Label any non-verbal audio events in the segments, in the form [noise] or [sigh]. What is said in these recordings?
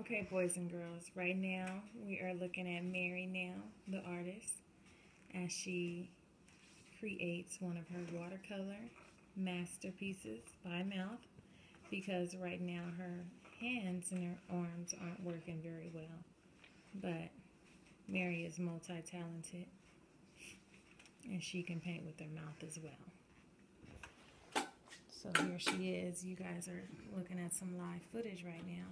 Okay, boys and girls, right now we are looking at Merry now, the artist, as she creates one of her watercolor masterpieces by mouth because right now her hands and her arms aren't working very well. But Merry is multi-talented and she can paint with her mouth as well. So here she is. You guys are looking at some live footage right now.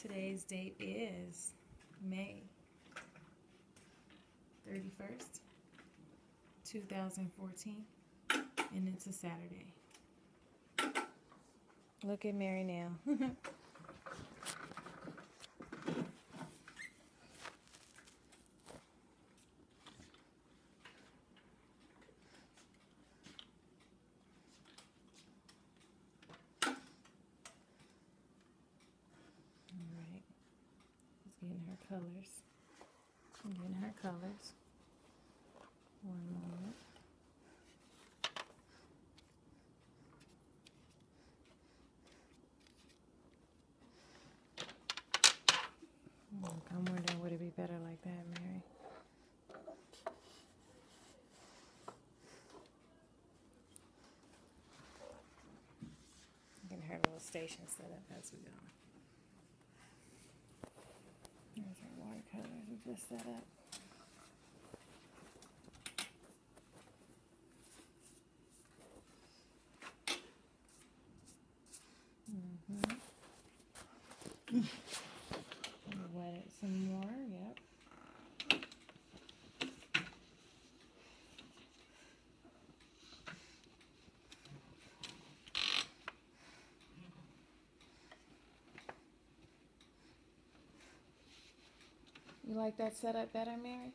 Today's date is May 31st, 2014, and it's a Saturday. Look at Merry now. [laughs] Alright. Just getting her colors. I'm getting her colors. One moment. I'm wondering would it be better like that, Merry? Getting her little station set up as we go. We just up. Mm-hmm. Wet it some more, yep. You like that setup better, Merry?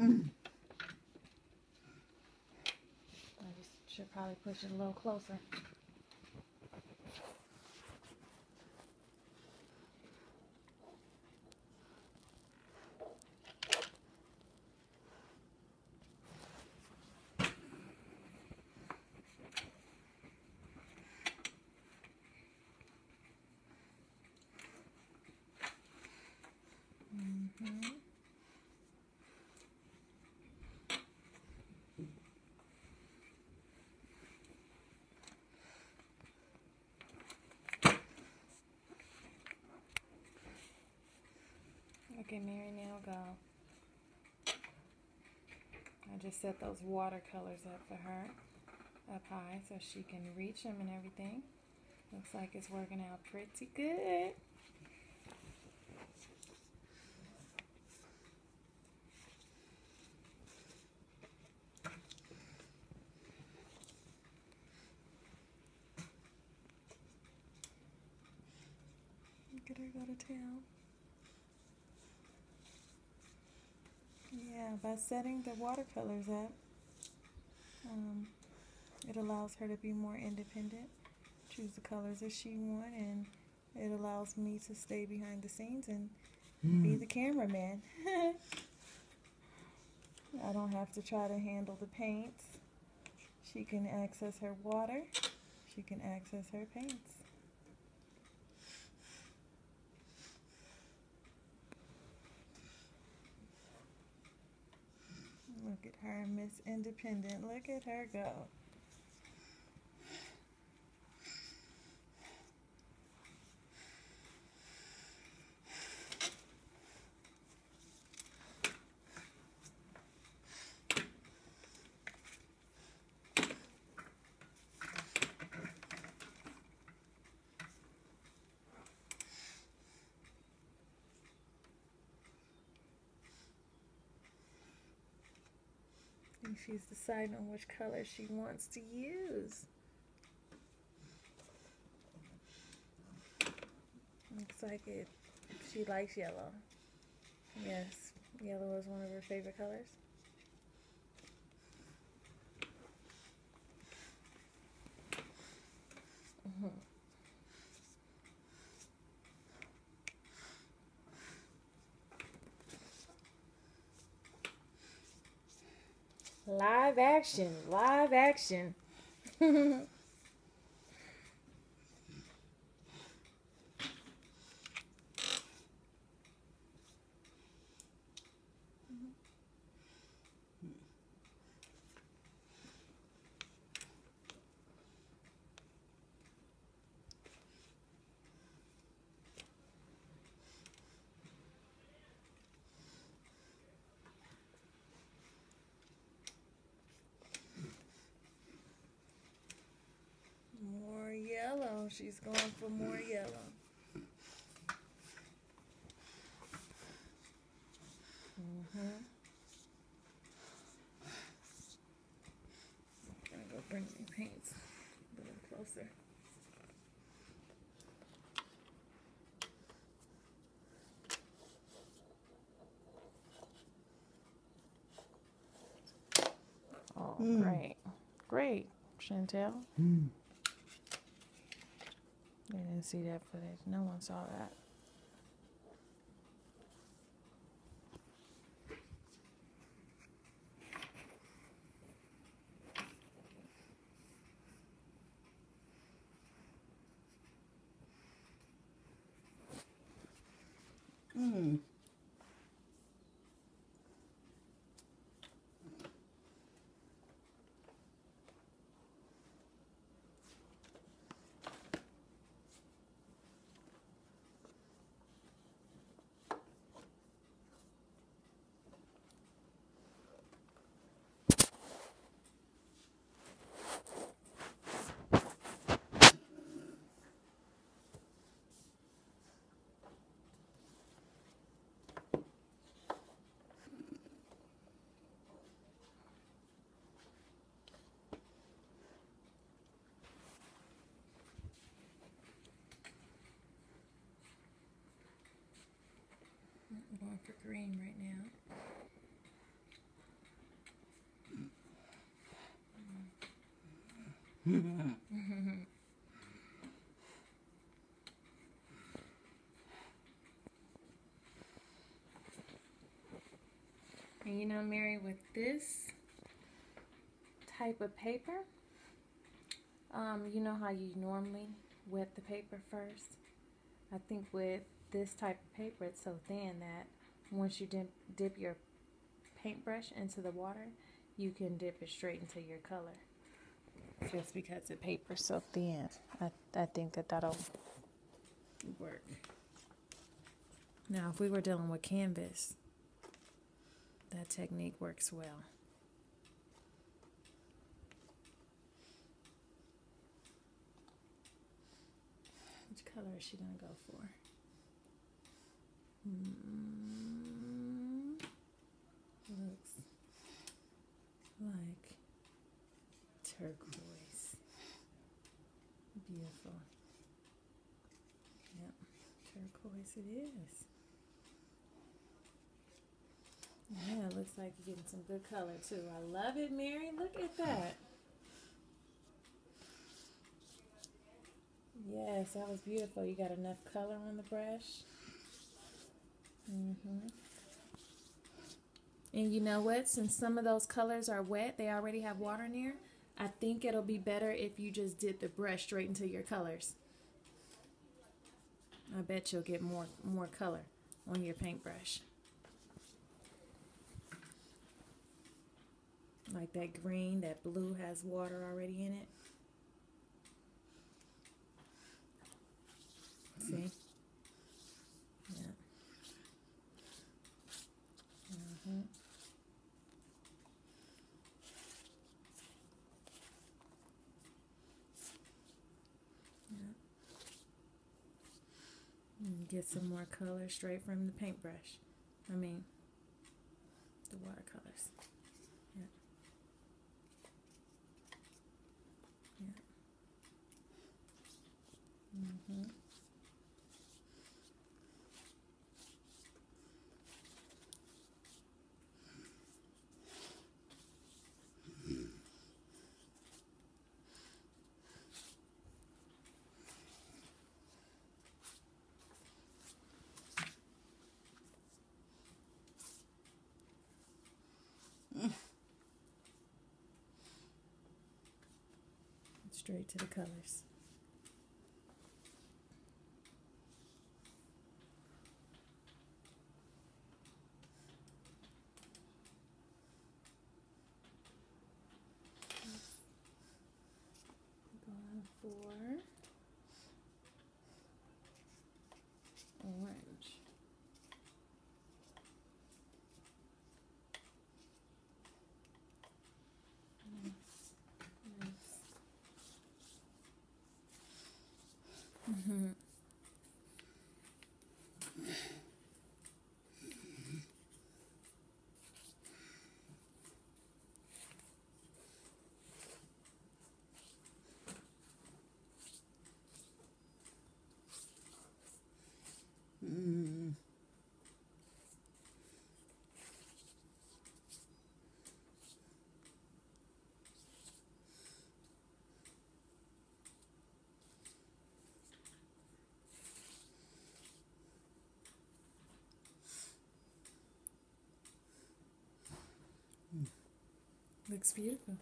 Mm. I just should probably push it a little closer. Okay, Merry, now go. I just set those watercolors up for her up high so she can reach them and everything. Looks like it's working out pretty good. Look at her go to town. Yeah, by setting the watercolors up, um, it allows her to be more independent, choose the colors that she wants, and it allows me to stay behind the scenes and be the cameraman. [laughs] I don't have to try to handle the paints. She can access her water. She can access her paints. Look at her, Miss Independent. Look at her go. And she's deciding on which color she wants to use. Looks like it. She likes yellow. Yes, yellow is one of her favorite colors. Mhm. Live action, live action. [laughs] she's going for more yellow. Mm-hmm. Gonna go bring some paints a little closer. Oh, Mm. great. Great, Chantel. Mm. They didn't see that footage. No one saw that. Going for green right now. And you know, Merry, with this type of paper, um, you know how you normally wet the paper first? I think with this type of paper, it's so thin that once you dip, dip your paintbrush into the water, you can dip it straight into your color. Just because the paper's so thin, I, I think that that'll work. Now, if we were dealing with canvas, that technique works well. Which color is she gonna go for? Mm, looks like turquoise. Beautiful. Yep, turquoise it is. Yeah, looks like you're getting some good color too. I love it, Merry. Look at that. Yes, that was beautiful. You got enough color on the brush. Mm hmm And you know what? Since some of those colors are wet, they already have water near. I think it'll be better if you just dip the brush straight into your colors. I bet you'll get more more color on your paintbrush. Like that green, that blue has water already in it. See? Yeah. hmm And get some more color straight from the paintbrush. I mean, the watercolors. Yeah. Yeah. Mm-hmm. Straight to the colors. Going for orange. Nice. Nice. Mm-hmm. Mm. Looks beautiful.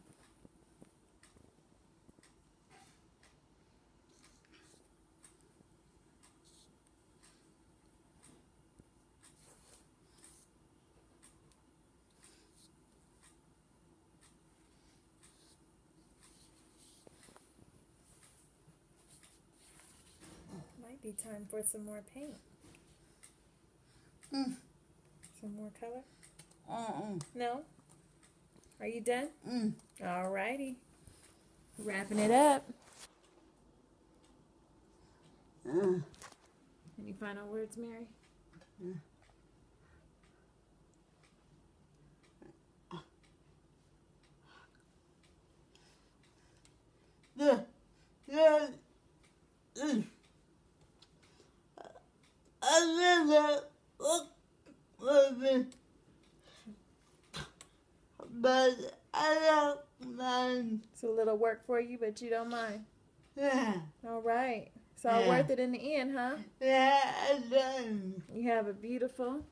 Might be time for some more paint. Mm. Some more color? Uh-uh. No? Are you done? Mm. All righty. Wrapping it up. Uh. Any final words, Merry? The, the, mm. I never look with it, but I don't mind. It's a little work for you, but you don't mind. Yeah, [laughs] All right. It's all Yeah. worth it in the end, huh? yeah. You have a beautiful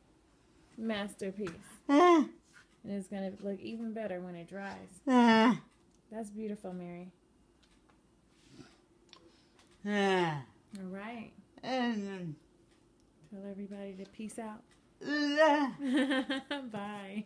masterpiece. Ah, [laughs] And it's going to look even better when it dries. ah, [laughs] That's beautiful, Merry. ah, All right. and, Tell everybody to peace out. Bye.